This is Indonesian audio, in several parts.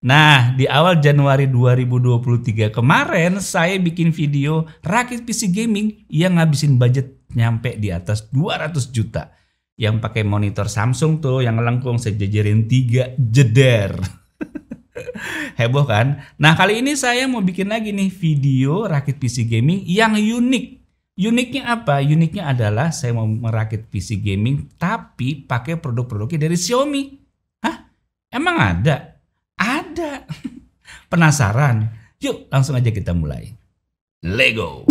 Nah, di awal Januari 2023 kemarin saya bikin video rakit PC gaming yang ngabisin budget nyampe di atas 200 juta. Yang pakai monitor Samsung tuh yang lengkung sejajarin 3 jeder. Heboh kan? Nah, kali ini saya mau bikin lagi nih video rakit PC gaming yang unik. Uniknya apa? Uniknya adalah saya mau merakit PC gaming tapi pakai produk-produknya dari Xiaomi. Hah? Emang ada? Ada. Penasaran? Yuk langsung aja kita mulai. Lego.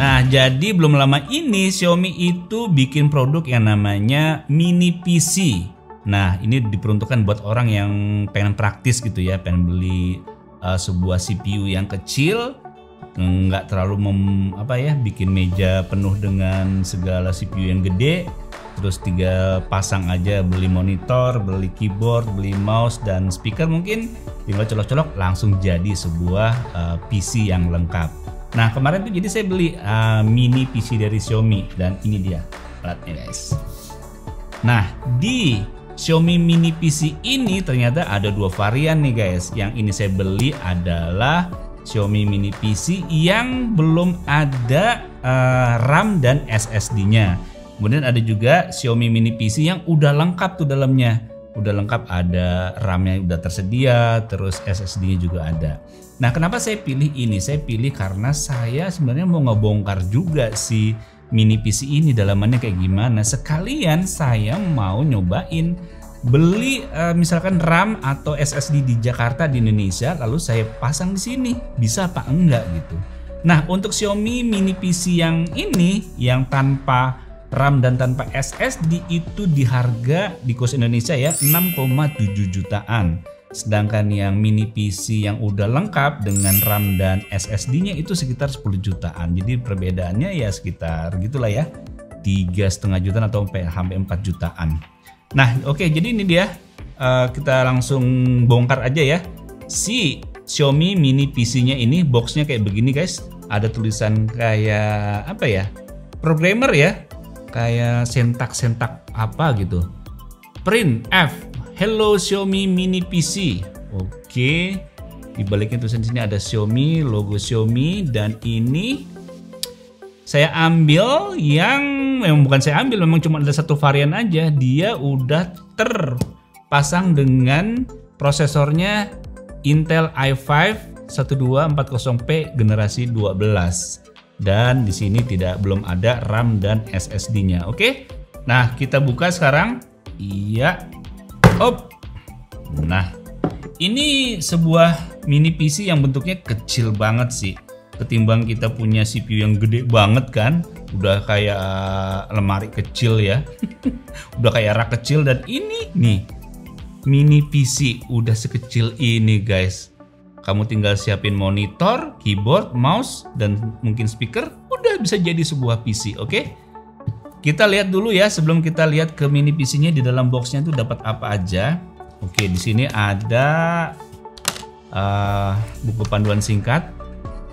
Nah, jadi belum lama ini Xiaomi itu bikin produk yang namanya mini PC. Nah, ini diperuntukkan buat orang yang pengen praktis gitu ya, pengen beli uh, sebuah CPU yang kecil nggak terlalu mem, apa ya bikin meja penuh dengan segala CPU yang gede. Terus tiga pasang aja beli monitor beli keyboard beli mouse dan speaker mungkin. Tinggal colok-colok langsung jadi sebuah uh, eh, PC yang lengkap. Nah kemarin tuh jadi saya beli uh, mini PC dari Xiaomi dan ini dia alatnya guys. Nah di Xiaomi mini PC ini ternyata ada dua varian nih guys. Yang ini saya beli adalah Xiaomi Mini PC yang belum ada uh, RAM dan SSD-nya. Kemudian ada juga Xiaomi Mini PC yang udah lengkap tuh dalamnya. Udah lengkap ada RAM-nya udah tersedia, terus SSD-nya juga ada. Nah, kenapa saya pilih ini? Saya pilih karena saya sebenarnya mau ngebongkar juga si mini PC ini dalamannya kayak gimana. Sekalian saya mau nyobain beli uh, misalkan RAM atau SSD di Jakarta di Indonesia lalu saya pasang di sini bisa apa enggak gitu. Nah untuk Xiaomi mini PC yang ini yang tanpa RAM dan tanpa SSD itu di harga di kos Indonesia ya 6,7 jutaan. Sedangkan yang mini PC yang udah lengkap dengan RAM dan SSD-nya itu sekitar 10 jutaan. Jadi perbedaannya ya sekitar gitulah ya. tiga setengah jutaan atau sampai 4 jutaan. Nah, oke, okay, jadi ini dia. Uh, kita langsung bongkar aja ya. Si Xiaomi Mini PC-nya ini boxnya kayak begini guys. Ada tulisan kayak apa ya? Programmer ya. Kayak sentak-sentak apa gitu. Print F. Hello Xiaomi Mini PC. Oke. Okay. Di baliknya tulisan sini ada Xiaomi, logo Xiaomi dan ini saya ambil yang memang bukan saya ambil, memang cuma ada satu varian aja. Dia udah terpasang dengan prosesornya Intel i5 1240P generasi 12. Dan di sini tidak belum ada RAM dan SSD-nya. Oke. Nah, kita buka sekarang. Iya. Op. Nah, ini sebuah mini PC yang bentuknya kecil banget sih. Ketimbang kita punya CPU yang gede banget kan udah kayak lemari kecil ya. Udah kayak rak kecil dan ini nih mini PC udah sekecil ini guys. Kamu tinggal siapin monitor keyboard mouse dan mungkin speaker udah bisa jadi sebuah PC oke? Okay? kita lihat dulu ya sebelum kita lihat ke mini PC nya di dalam boxnya itu dapat apa aja. Oke okay, di sini ada uh, buku panduan singkat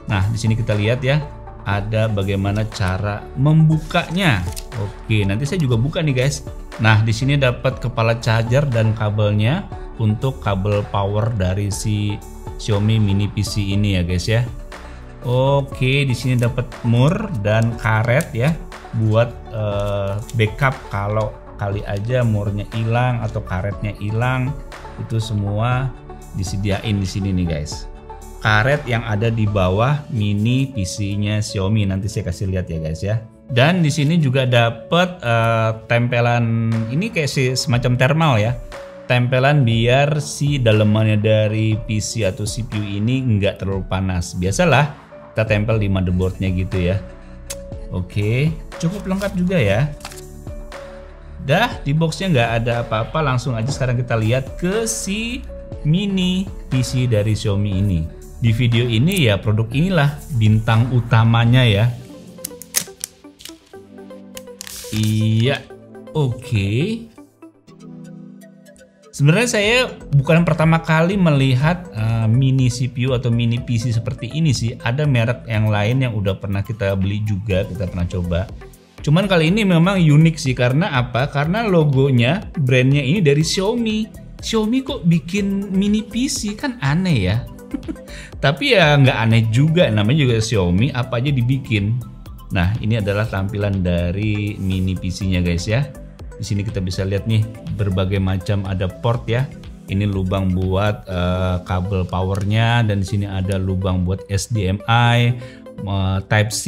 nah di sini kita lihat ya ada bagaimana cara membukanya. Oke, nanti saya juga buka nih guys. Nah, di sini dapat kepala charger dan kabelnya untuk kabel power dari si Xiaomi Mini PC ini ya guys ya. Oke, di sini dapat mur dan karet ya buat uh, backup kalau kali aja murnya hilang atau karetnya hilang itu semua disediain di sini nih guys karet yang ada di bawah mini PC-nya Xiaomi. Nanti saya kasih lihat ya guys ya. Dan di sini juga dapat uh, tempelan ini kayak si semacam thermal ya. Tempelan biar si dalemannya dari PC atau CPU ini nggak terlalu panas. Biasalah kita tempel di motherboardnya gitu ya. Oke, cukup lengkap juga ya. Dah di boxnya nggak ada apa-apa. Langsung aja sekarang kita lihat ke si mini PC dari Xiaomi ini di video ini ya produk inilah bintang utamanya ya. Iya, oke. Okay. Sebenarnya saya bukan pertama kali melihat uh, mini CPU atau mini PC seperti ini sih. Ada merek yang lain yang udah pernah kita beli juga, kita pernah coba. Cuman kali ini memang unik sih karena apa? Karena logonya brandnya ini dari Xiaomi. Xiaomi kok bikin mini PC kan aneh ya. Tapi ya nggak aneh juga namanya juga Xiaomi apa aja dibikin. Nah ini adalah tampilan dari mini PC-nya guys ya. Di sini kita bisa lihat nih berbagai macam ada port ya. Ini lubang buat uh, kabel powernya dan di sini ada lubang buat SDMI, Type C,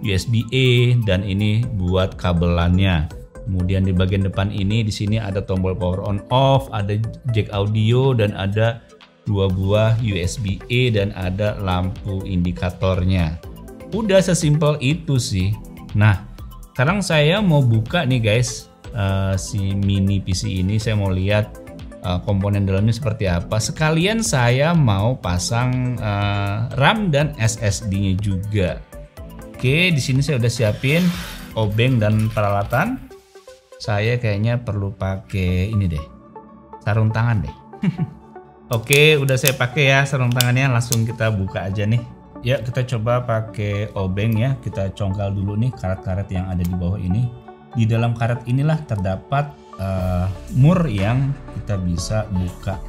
USB A dan ini buat kabelannya. Kemudian di bagian depan ini di sini ada tombol power on off, ada jack audio dan ada dua buah USB A dan ada lampu indikatornya. Udah sesimpel itu sih. Nah, sekarang saya mau buka nih guys uh, si mini PC ini saya mau lihat uh, komponen dalamnya seperti apa. Sekalian saya mau pasang uh, RAM dan SSD-nya juga. Oke, di sini saya udah siapin obeng dan peralatan. Saya kayaknya perlu pakai ini deh. Sarung tangan deh. Oke, udah saya pakai ya sarung tangannya. Langsung kita buka aja nih. Ya, kita coba pakai obeng ya. Kita congkal dulu nih karet-karet yang ada di bawah ini. Di dalam karet inilah terdapat uh, mur yang kita bisa buka.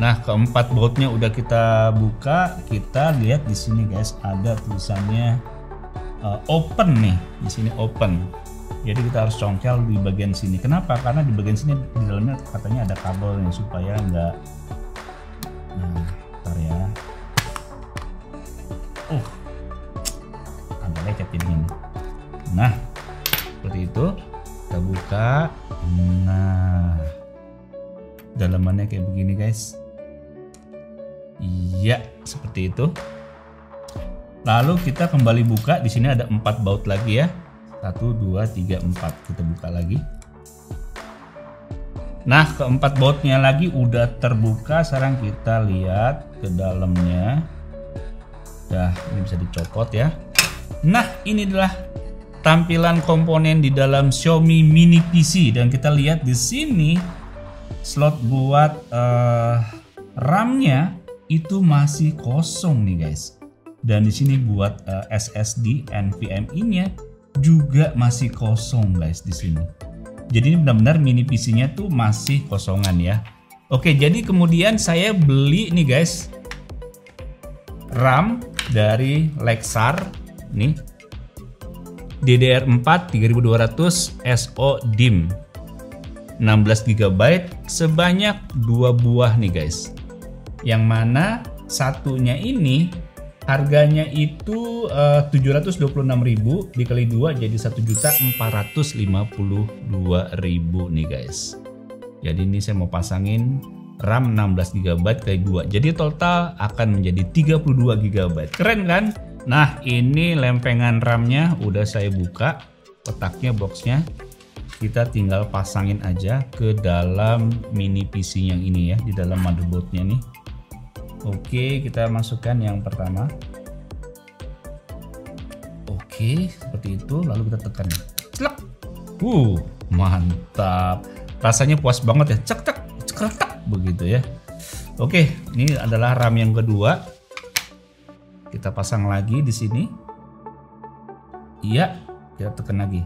Nah, keempat bautnya udah kita buka. Kita lihat di sini guys, ada tulisannya uh, open nih. Di sini open. Jadi kita harus congkel di bagian sini. Kenapa? Karena di bagian sini di dalamnya katanya ada kabelnya supaya nggak Nah, ntar ya. Uh, agak lecet ini. Nah, seperti itu kita buka nah dalamannya kayak begini guys iya seperti itu lalu kita kembali buka di sini ada empat baut lagi ya satu dua tiga empat. Kita buka lagi. Nah keempat bautnya lagi udah terbuka. Sekarang kita lihat ke dalamnya. Dah ini bisa dicopot ya. Nah ini adalah tampilan komponen di dalam Xiaomi Mini PC dan kita lihat di sini slot buat uh, RAM-nya itu masih kosong nih guys. Dan di sini buat uh, eh, SSD NVMe-nya juga masih kosong guys di sini. Jadi ini benar-benar mini PC-nya tuh masih kosongan ya. Oke, jadi kemudian saya beli nih guys RAM dari Lexar nih DDR4 3200 SO-DIMM 16 GB sebanyak dua buah nih guys. Yang mana satunya ini harganya itu uh, 726.000 dikali dua jadi 1.452.000 nih guys. Jadi ini saya mau pasangin RAM 16 GB kali 2. Jadi total akan menjadi 32 GB. Keren kan? Nah ini lempengan RAM-nya udah saya buka kotaknya boxnya kita tinggal pasangin aja ke dalam mini PC yang ini ya di dalam motherboardnya nih Oke kita masukkan yang pertama Oke seperti itu lalu kita tekan Celak Uh mantap rasanya puas banget ya cek cek cek begitu ya Oke ini adalah RAM yang kedua kita pasang lagi di sini. Iya, kita tekan lagi.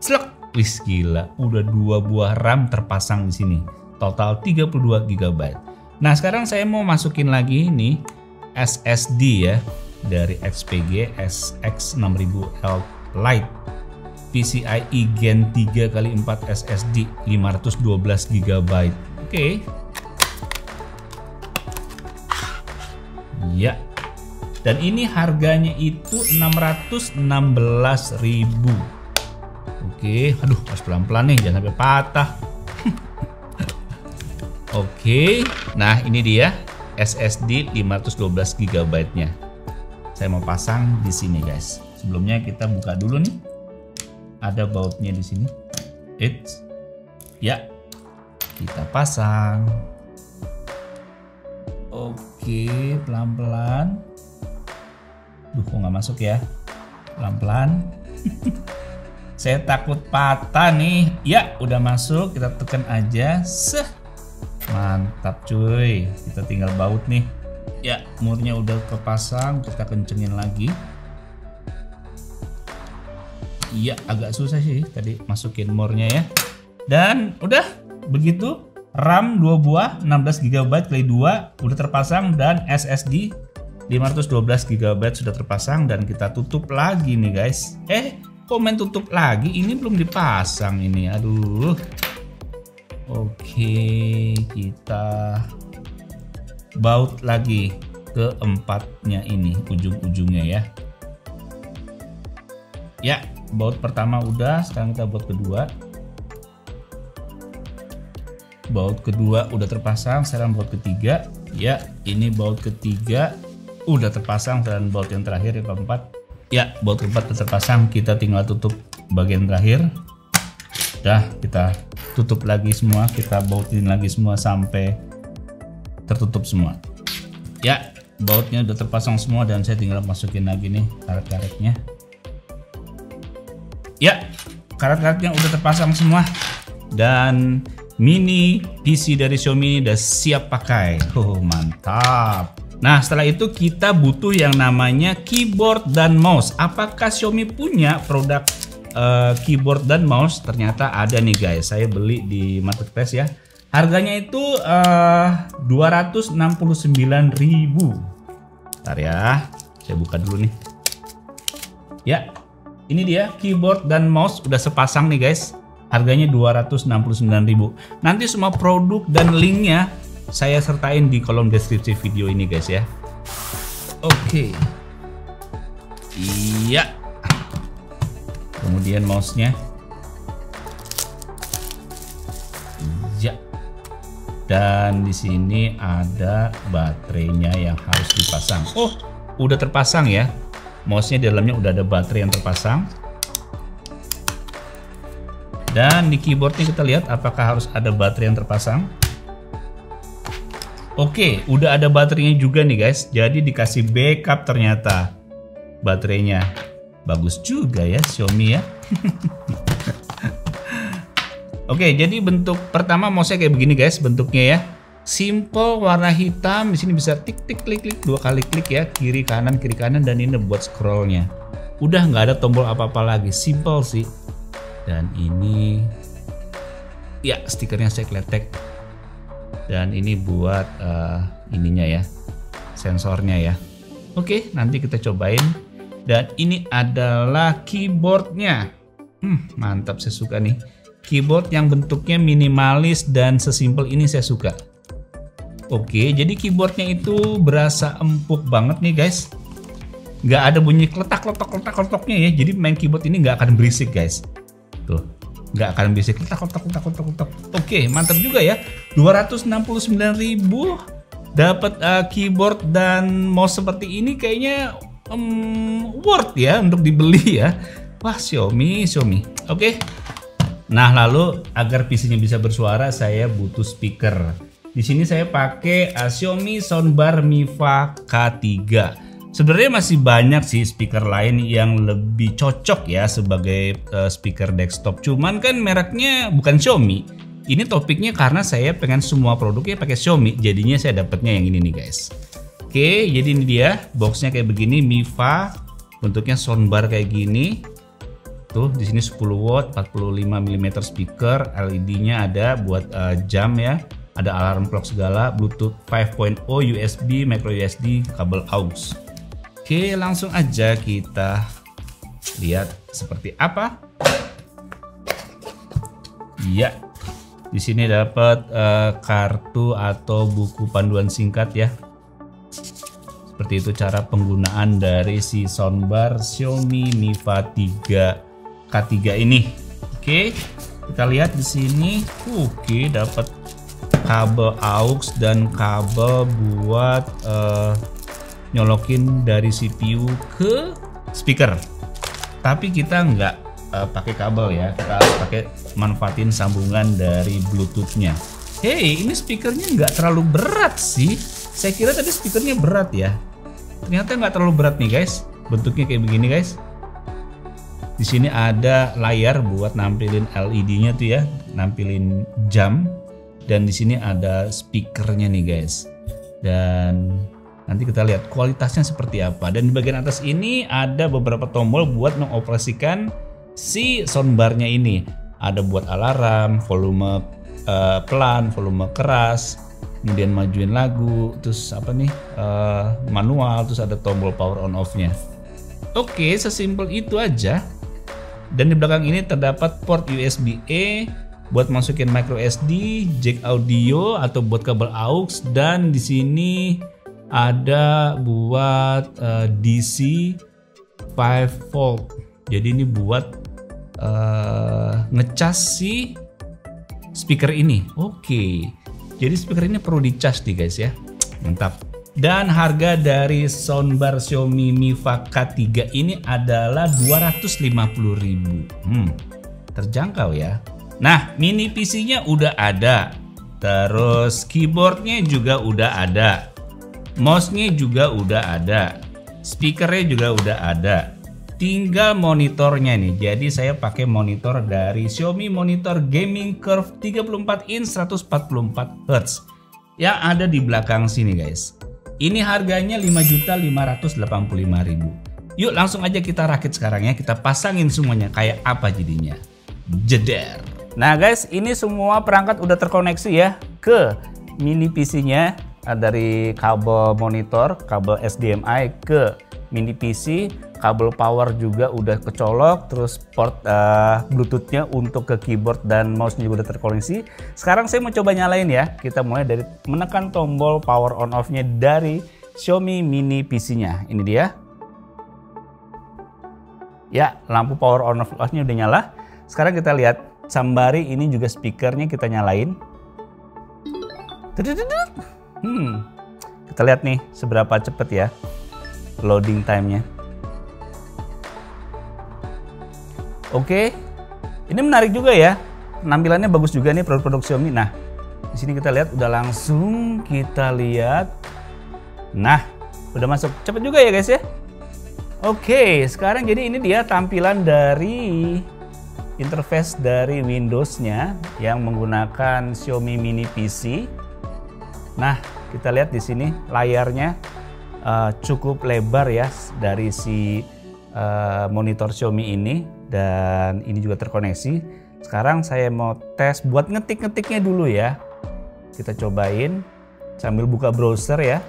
Slek. Wis gila, udah dua buah RAM terpasang di sini. Total 32 GB. Nah, sekarang saya mau masukin lagi ini SSD ya dari XPG SX6000L Lite PCIe Gen 3 x 4 SSD 512 GB. Oke. Okay. Ya, dan ini harganya itu 616.000 Oke aduh harus pelan-pelan nih jangan sampai patah Oke. Nah ini dia SSD 512 GB nya saya mau pasang di sini guys. Sebelumnya kita buka dulu nih. Ada bautnya di sini. It's ya. Kita pasang. Oke pelan-pelan. Duh kok nggak masuk ya? Pelan-pelan. Saya takut patah nih. Ya udah masuk. Kita tekan aja. Seh Mantap cuy Kita tinggal baut nih Ya murnya udah kepasang Kita kencengin lagi Iya, agak susah sih tadi masukin more-nya ya. Dan udah begitu RAM 2 buah 16 GB kali 2 udah terpasang dan SSD 512 GB sudah terpasang dan kita tutup lagi nih guys. Eh, komen tutup lagi ini belum dipasang ini. Aduh. Oke, kita baut lagi ke empatnya ini ujung-ujungnya ya. Ya, baut pertama udah, sekarang kita baut kedua. Baut kedua udah terpasang, sekarang baut ketiga. Ya, ini baut ketiga udah terpasang dan baut yang terakhir yang keempat. Ya, baut keempat terpasang, kita tinggal tutup bagian terakhir. Dah, kita tutup lagi semua, kita bautin lagi semua sampai tertutup semua. Ya, bautnya udah terpasang semua dan saya tinggal masukin lagi nih karet-karetnya. Ya, karet-karetnya udah terpasang semua dan mini PC dari Xiaomi udah siap pakai. Oh, mantap. Nah, setelah itu kita butuh yang namanya keyboard dan mouse. Apakah Xiaomi punya produk uh, keyboard dan mouse? Ternyata ada nih guys. Saya beli di marketplace ya. Harganya itu uh, 269.000. Bentar ya. Saya buka dulu nih. Ya, ini dia keyboard dan mouse udah sepasang nih guys. Harganya 269.000. Nanti semua produk dan linknya saya sertain di kolom deskripsi video ini guys ya. Oke. Iya. Kemudian mouse-nya. Ya. Dan di sini ada baterainya yang harus dipasang. Oh, udah terpasang ya mouse-nya di dalamnya udah ada baterai yang terpasang dan di keyboardnya kita lihat apakah harus ada baterai yang terpasang Oke, udah ada baterainya juga nih guys. Jadi dikasih backup ternyata baterainya. Bagus juga ya Xiaomi ya. Oke, jadi bentuk pertama mouse kayak begini guys bentuknya ya. Simple warna hitam. Di sini bisa tik tik klik klik. Dua kali klik ya kiri kanan kiri kanan dan ini buat scrollnya. Udah nggak ada tombol apa apa lagi. Simple sih. Dan ini ya stikernya saya kletek. Dan ini buat uh, ininya ya sensornya ya. Oke nanti kita cobain dan ini adalah keyboardnya hmm, mantap saya suka nih keyboard yang bentuknya minimalis dan sesimpel ini saya suka Oke, jadi keyboardnya itu berasa empuk banget nih guys. Nggak ada bunyi kletak kletak kletak kletaknya ya. Jadi main keyboard ini nggak akan berisik guys. Tuh, nggak akan berisik kletak kletak kletak kletak kletak. Oke, mantap juga ya. 269.000 dapat uh, keyboard dan mouse seperti ini kayaknya um, worth ya untuk dibeli ya. Wah, Xiaomi, Xiaomi. Oke. Nah, lalu agar PC-nya bisa bersuara, saya butuh speaker. Di sini saya pakai uh, Xiaomi Soundbar Mifa K3. Sebenarnya masih banyak sih speaker lain yang lebih cocok ya sebagai uh, speaker desktop. Cuman kan mereknya bukan Xiaomi. Ini topiknya karena saya pengen semua produknya pakai Xiaomi, jadinya saya dapatnya yang ini nih guys. Oke, jadi ini dia boxnya kayak begini Mifa, bentuknya soundbar kayak gini. Tuh di sini 10 watt, 45 mm speaker, LED-nya ada buat uh, jam ya ada alarm clock segala, Bluetooth 5.0, USB, micro USB, kabel aux. Oke, langsung aja kita lihat seperti apa. Iya, di sini dapat uh, kartu atau buku panduan singkat ya. Seperti itu cara penggunaan dari si soundbar Xiaomi Mifa 3 K3 ini. Oke, kita lihat di sini. Oke, dapat kabel aux dan kabel buat uh, nyolokin dari CPU ke speaker. Tapi kita nggak uh, pakai kabel ya, kita pakai manfaatin sambungan dari Bluetoothnya. Hey, ini speakernya nggak terlalu berat sih. Saya kira tadi speakernya berat ya. Ternyata nggak terlalu berat nih guys. Bentuknya kayak begini guys. Di sini ada layar buat nampilin LED-nya tuh ya, nampilin jam dan di sini ada speakernya nih guys dan nanti kita lihat kualitasnya seperti apa dan di bagian atas ini ada beberapa tombol buat mengoperasikan si soundbarnya ini. Ada buat alarm, volume uh, pelan, volume keras, kemudian majuin lagu, terus apa nih uh, manual, terus ada tombol power on off-nya. Oke, sesimpel itu aja. Dan di belakang ini terdapat port USB-A buat masukin micro SD, jack audio atau buat kabel aux dan di sini ada buat uh, DC 5 volt. Jadi ini buat uh, ngecas si speaker ini. Oke. Jadi speaker ini perlu dicas nih guys ya. Mantap. Dan harga dari soundbar Xiaomi Mi K3 ini adalah 250.000. Hmm, terjangkau ya. Nah, mini PC-nya udah ada. Terus keyboardnya juga udah ada. Mouse-nya juga udah ada. Speakernya juga udah ada. Tinggal monitornya nih. Jadi saya pakai monitor dari Xiaomi Monitor Gaming Curve 34 inch 144 Hz yang ada di belakang sini guys. Ini harganya 5.585.000. Yuk langsung aja kita rakit sekarang ya. Kita pasangin semuanya kayak apa jadinya. Jeder. Nah guys, ini semua perangkat udah terkoneksi ya ke mini PC-nya dari kabel monitor, kabel SDMI ke mini PC, kabel power juga udah kecolok, terus port uh, Bluetoothnya untuk ke keyboard dan mouse juga udah terkoneksi. Sekarang saya mau coba nyalain ya. Kita mulai dari menekan tombol power on off-nya dari Xiaomi mini PC-nya. Ini dia. Ya, lampu power on off-nya udah nyala. Sekarang kita lihat sambari ini juga speakernya kita nyalain. Hmm, kita lihat nih seberapa cepet ya loading time-nya. Oke, ini menarik juga ya. Penampilannya bagus juga nih produk-produk Xiaomi. Nah, di sini kita lihat udah langsung kita lihat. Nah, udah masuk. Cepet juga ya guys ya. Oke, sekarang jadi ini dia tampilan dari interface dari Windows-nya yang menggunakan Xiaomi Mini PC. Nah, kita lihat di sini layarnya uh, cukup lebar ya dari si uh, monitor Xiaomi ini dan ini juga terkoneksi. Sekarang saya mau tes buat ngetik-ngetiknya dulu ya. Kita cobain sambil buka browser ya.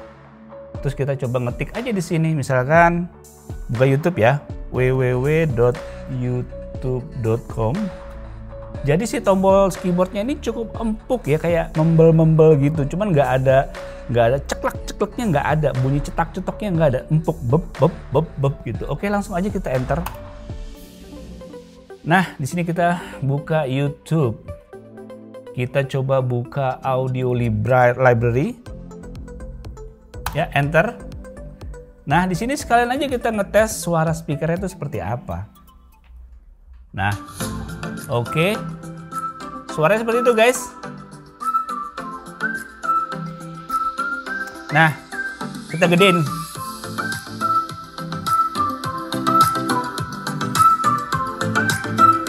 Terus kita coba ngetik aja di sini misalkan buka YouTube ya www.youtube.com jadi si tombol keyboardnya ini cukup empuk ya kayak membel-membel gitu. Cuman nggak ada nggak ada ceklek-cekleknya nggak ada, bunyi cetak-cetoknya nggak ada, empuk beb beb beb beb gitu. Oke langsung aja kita enter. Nah di sini kita buka YouTube. Kita coba buka audio library. Ya enter. Nah di sini sekalian aja kita ngetes suara speakernya itu seperti apa. Nah Oke. Suaranya seperti itu, guys. Nah, kita gedein.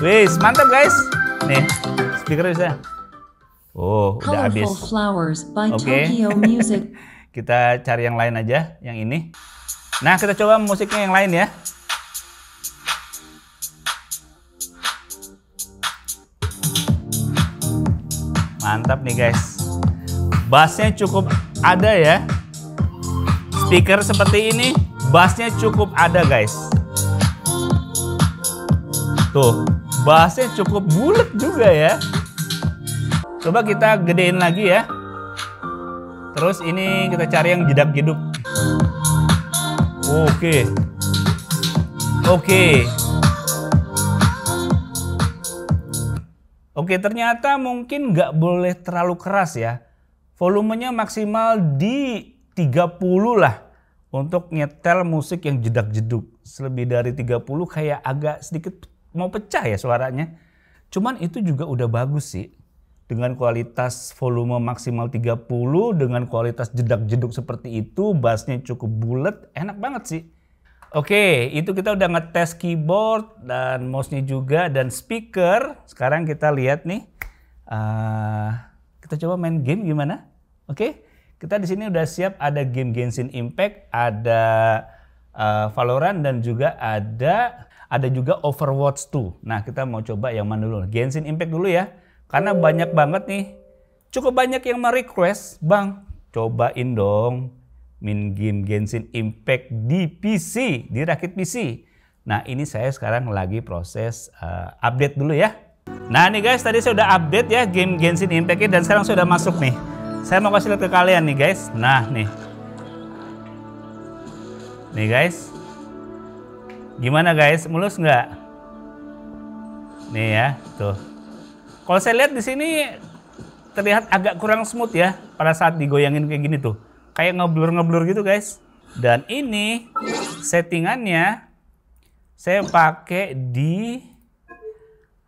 Wis, mantap guys. Nih, speaker bisa. Oh, udah habis. Oke. Okay. kita cari yang lain aja, yang ini. Nah, kita coba musiknya yang lain ya. Mantap nih guys. Bassnya cukup ada ya. Speaker seperti ini, bassnya cukup ada guys. Tuh, bassnya cukup bulat juga ya. Coba kita gedein lagi ya. Terus ini kita cari yang jedak-jeduk. Oke. Oke. Oke, ternyata mungkin nggak boleh terlalu keras ya. Volumenya maksimal di 30 lah untuk nyetel musik yang jedak-jeduk. Selebih dari 30 kayak agak sedikit mau pecah ya suaranya. Cuman itu juga udah bagus sih. Dengan kualitas volume maksimal 30 dengan kualitas jedak-jeduk seperti itu, bassnya cukup bulat, enak banget sih. Oke, itu kita udah ngetes keyboard dan mouse-nya juga dan speaker. Sekarang kita lihat nih, uh, kita coba main game gimana? Oke, kita di sini udah siap ada game Genshin Impact, ada uh, Valorant dan juga ada ada juga Overwatch 2. Nah, kita mau coba yang mana dulu? Genshin Impact dulu ya. Karena banyak banget nih. Cukup banyak yang merequest, Bang, cobain dong min game Genshin Impact di PC, di rakit PC. Nah, ini saya sekarang lagi proses uh, update dulu ya. Nah, nih guys, tadi saya udah update ya game Genshin Impact dan sekarang sudah masuk nih. Saya mau kasih lihat ke kalian nih guys. Nah, nih. Nih guys. Gimana guys? Mulus nggak? Nih ya, tuh. Kalau saya lihat di sini terlihat agak kurang smooth ya pada saat digoyangin kayak gini tuh. Kayak ngeblur-ngeblur gitu guys. Dan ini settingannya saya pakai di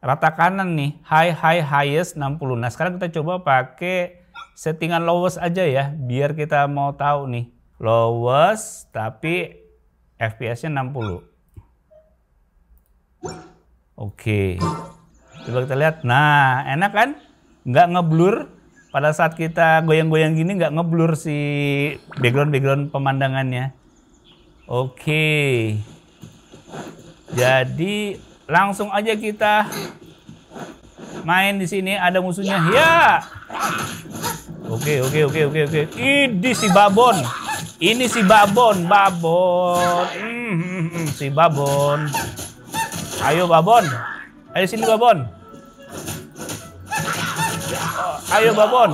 rata kanan nih. High, high, highest 60. Nah sekarang kita coba pakai settingan lowest aja ya. Biar kita mau tahu nih. Lowest tapi FPS-nya 60. Oke. Coba kita lihat. Nah, enak kan? Nggak ngeblur. Pada saat kita goyang-goyang gini nggak ngeblur si background-background pemandangannya. Oke. Jadi langsung aja kita main di sini ada musuhnya. Ya. Oke, oke, oke, oke, oke. Ini si Babon. Ini si Babon, Babon. Hmm, hmm, hmm, si Babon. Ayo Babon. Ayo sini Babon. Ayo Babon.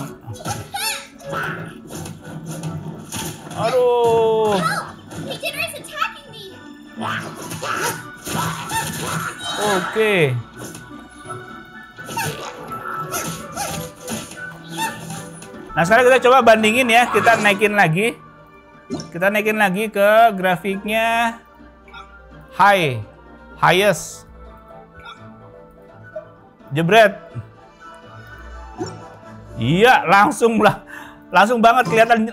Aduh. Oke. Nah sekarang kita coba bandingin ya, kita naikin lagi. Kita naikin lagi ke grafiknya high highest. Jebret. Iya, langsung lah. Langsung banget kelihatan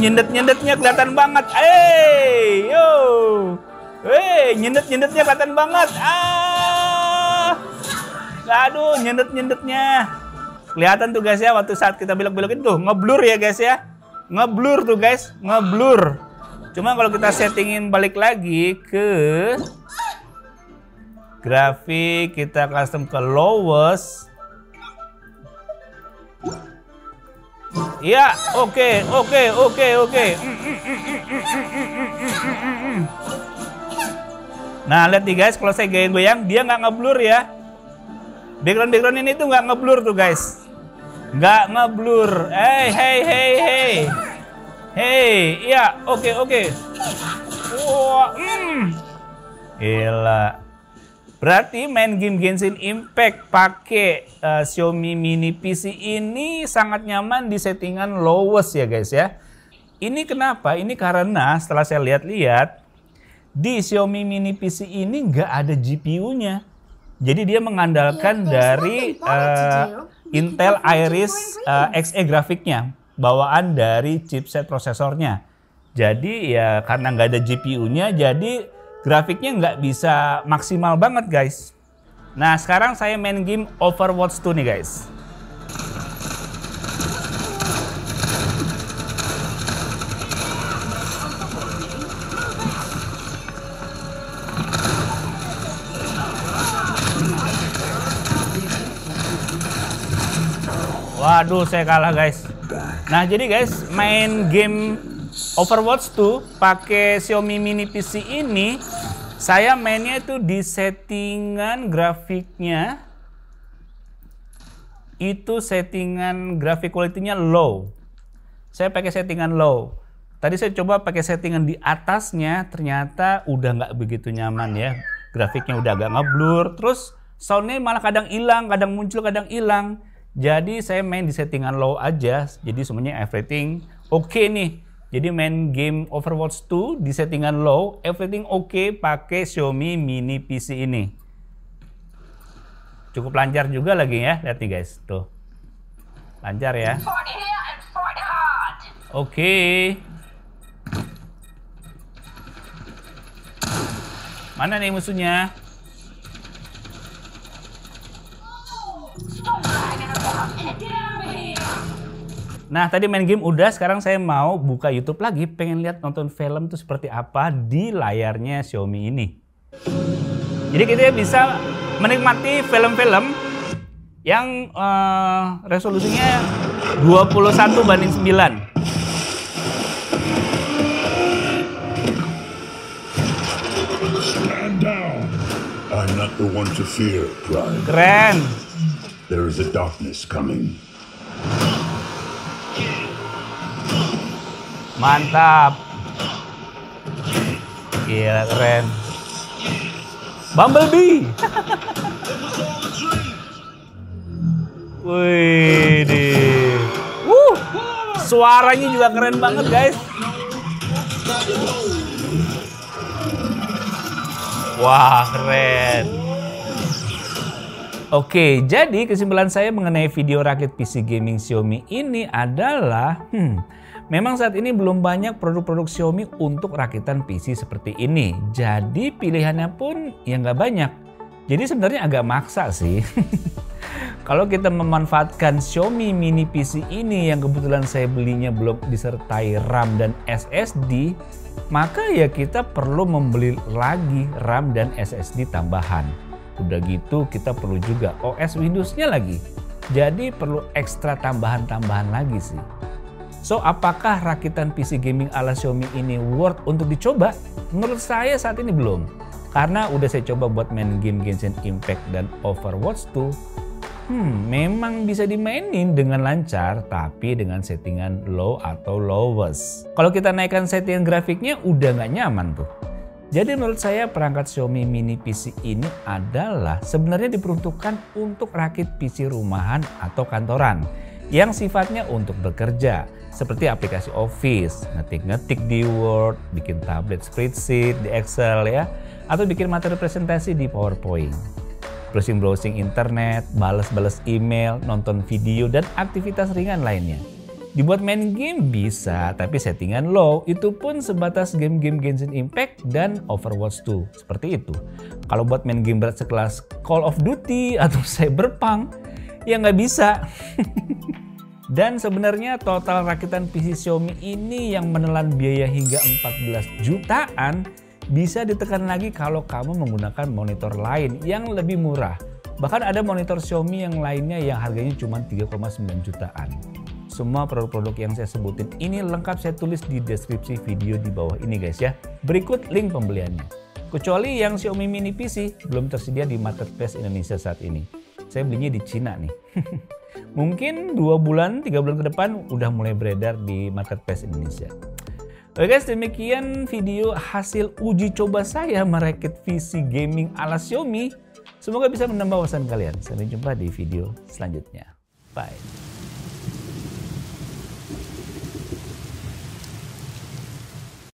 nyendet-nyendetnya kelihatan banget. Eh, yo. Hei, nyendet-nyendetnya kelihatan banget. Ah. Aduh, nyendet-nyendetnya. Kelihatan tuh guys ya waktu saat kita belok-belokin tuh ngeblur ya guys ya. Ngeblur tuh guys, ngeblur. Cuma kalau kita settingin balik lagi ke grafik kita custom ke lowest Ya, oke, oke, oke, oke. Nah, lihat nih guys, kalau saya goyang-goyang, dia nggak ngeblur ya. Background-background ini tuh nggak ngeblur tuh guys. Nggak ngeblur. Hey, hey, hey, hey. Hey, iya, oke, oke. Wah, hmm. Gila. Berarti main game Genshin Impact pakai uh, Xiaomi Mini PC ini sangat nyaman di settingan lowest ya guys ya. Ini kenapa? Ini karena setelah saya lihat-lihat di Xiaomi Mini PC ini nggak ada GPU-nya. Jadi dia mengandalkan dari uh, Intel Iris uh, Xe grafiknya, bawaan dari chipset prosesornya. Jadi ya karena nggak ada GPU-nya, jadi grafiknya nggak bisa maksimal banget guys. Nah sekarang saya main game Overwatch 2 nih guys. Waduh, saya kalah guys. Nah, jadi guys, main game Overwatch 2 pakai Xiaomi Mini PC ini saya mainnya itu di settingan grafiknya itu settingan grafik quality-nya low. Saya pakai settingan low. Tadi saya coba pakai settingan di atasnya, ternyata udah nggak begitu nyaman ya. Grafiknya udah agak ngeblur, terus soundnya malah kadang hilang, kadang muncul, kadang hilang. Jadi saya main di settingan low aja, jadi semuanya everything oke okay nih. Jadi main game Overwatch 2 di settingan low, everything oke okay pakai Xiaomi Mini PC ini. Cukup lancar juga lagi ya, lihat nih guys, tuh. Lancar ya. Oke. Okay. Mana nih musuhnya? Nah tadi main game udah, sekarang saya mau buka YouTube lagi, pengen lihat nonton film tuh seperti apa di layarnya Xiaomi ini. Jadi kita bisa menikmati film-film yang uh, resolusinya 21 banding 9. I'm not the one to fear, Pride. Keren. There is a darkness coming. Mantap. Gila keren. Bumblebee. Wih, deh. Uh, suaranya juga keren banget, guys. Wah, keren. Oke, jadi kesimpulan saya mengenai video rakit PC gaming Xiaomi ini adalah, hmm, memang saat ini belum banyak produk-produk Xiaomi untuk rakitan PC seperti ini. Jadi pilihannya pun ya nggak banyak. Jadi sebenarnya agak maksa sih. Kalau kita memanfaatkan Xiaomi mini PC ini yang kebetulan saya belinya belum disertai RAM dan SSD, maka ya kita perlu membeli lagi RAM dan SSD tambahan. Udah gitu kita perlu juga OS Windows-nya lagi. Jadi perlu ekstra tambahan-tambahan lagi sih. So apakah rakitan PC gaming ala Xiaomi ini worth untuk dicoba? Menurut saya saat ini belum. Karena udah saya coba buat main game Genshin Impact dan Overwatch 2 Hmm, memang bisa dimainin dengan lancar, tapi dengan settingan low atau lowest. Kalau kita naikkan settingan grafiknya udah nggak nyaman tuh. Jadi menurut saya perangkat Xiaomi Mini PC ini adalah sebenarnya diperuntukkan untuk rakit PC rumahan atau kantoran yang sifatnya untuk bekerja seperti aplikasi Office, ngetik-ngetik di Word, bikin tablet spreadsheet di Excel ya, atau bikin materi presentasi di PowerPoint browsing-browsing internet, balas-balas email, nonton video, dan aktivitas ringan lainnya. Dibuat main game bisa, tapi settingan low itu pun sebatas game-game Genshin Impact dan Overwatch 2. Seperti itu. Kalau buat main game berat sekelas Call of Duty atau Cyberpunk, ya nggak bisa. dan sebenarnya total rakitan PC Xiaomi ini yang menelan biaya hingga 14 jutaan bisa ditekan lagi kalau kamu menggunakan monitor lain yang lebih murah. Bahkan ada monitor Xiaomi yang lainnya yang harganya cuma 3,9 jutaan. Semua produk-produk yang saya sebutin ini lengkap saya tulis di deskripsi video di bawah ini guys ya. Berikut link pembeliannya. Kecuali yang Xiaomi Mini PC belum tersedia di marketplace Indonesia saat ini. Saya belinya di Cina nih. Mungkin dua bulan, tiga bulan ke depan udah mulai beredar di marketplace Indonesia. Oke guys, demikian video hasil uji coba saya merakit PC gaming ala Xiaomi. Semoga bisa menambah wawasan kalian. Sampai jumpa di video selanjutnya. Bye.